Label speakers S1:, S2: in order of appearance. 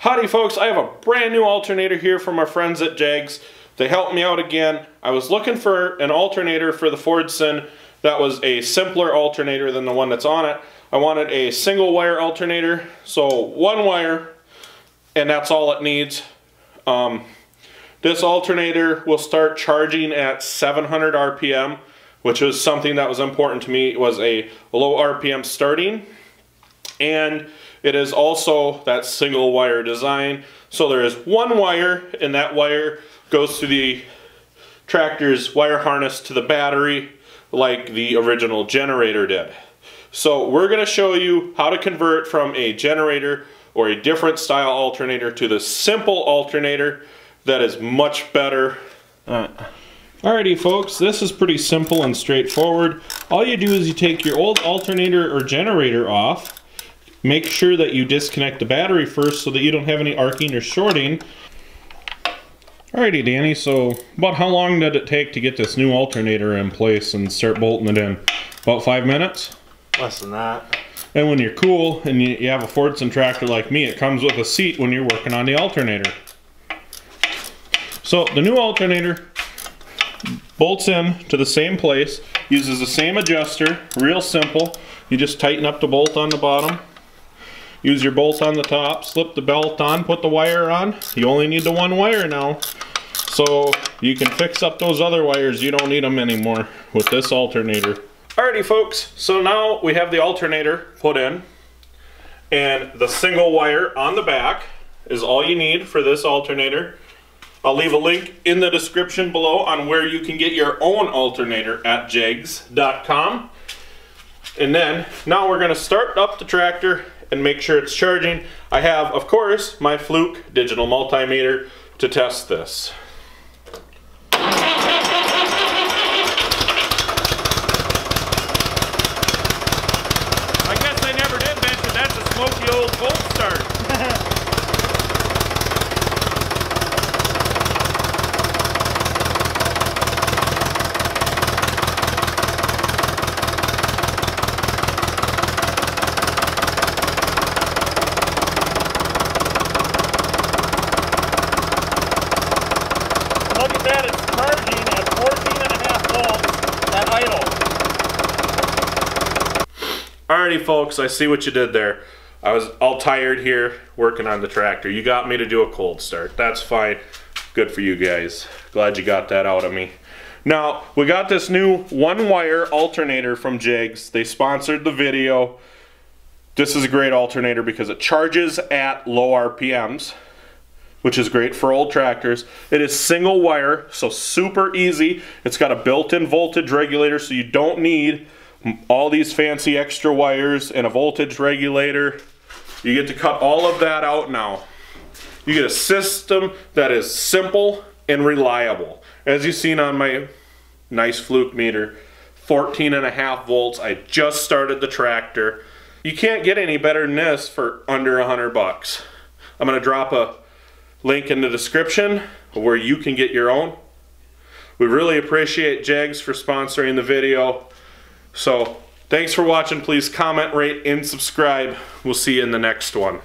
S1: Howdy folks, I have a brand new alternator here from our friends at Jegs. They helped me out again. I was looking for an alternator for the Fordson that was a simpler alternator than the one that's on it. I wanted a single wire alternator, so one wire, and that's all it needs. Um, this alternator will start charging at 700 RPM, which was something that was important to me. It was a low RPM starting, and it is also that single wire design. So there is one wire and that wire goes to the tractor's wire harness to the battery like the original generator did. So we're going to show you how to convert from a generator or a different style alternator to the simple alternator that is much better. Uh, Alrighty folks, this is pretty simple and straightforward. All you do is you take your old alternator or generator off, Make sure that you disconnect the battery first so that you don't have any arcing or shorting. Alrighty Danny, so about how long did it take to get this new alternator in place and start bolting it in? About five minutes?
S2: Less than that.
S1: And when you're cool and you, you have a Fordson tractor like me, it comes with a seat when you're working on the alternator. So the new alternator bolts in to the same place, uses the same adjuster, real simple. You just tighten up the bolt on the bottom, Use your bolt on the top, slip the belt on, put the wire on. You only need the one wire now. So you can fix up those other wires. You don't need them anymore with this alternator. Alrighty folks, so now we have the alternator put in and the single wire on the back is all you need for this alternator. I'll leave a link in the description below on where you can get your own alternator at jegs.com. And then now we're going to start up the tractor and make sure it's charging. I have, of course, my Fluke digital multimeter to test this.
S2: I guess I never did mention that's a smoky old Volt start. that it's charging at 14 and a half volts at idle.
S1: Alrighty folks, I see what you did there. I was all tired here working on the tractor. You got me to do a cold start. That's fine. Good for you guys. Glad you got that out of me. Now, we got this new one-wire alternator from Jegs. They sponsored the video. This is a great alternator because it charges at low RPMs which is great for old tractors. It is single wire, so super easy. It's got a built-in voltage regulator, so you don't need all these fancy extra wires and a voltage regulator. You get to cut all of that out now. You get a system that is simple and reliable. As you've seen on my nice fluke meter, 14 and a half volts. I just started the tractor. You can't get any better than this for under a hundred bucks. I'm gonna drop a link in the description where you can get your own. We really appreciate Jegs for sponsoring the video. So thanks for watching. Please comment, rate, and subscribe. We'll see you in the next one.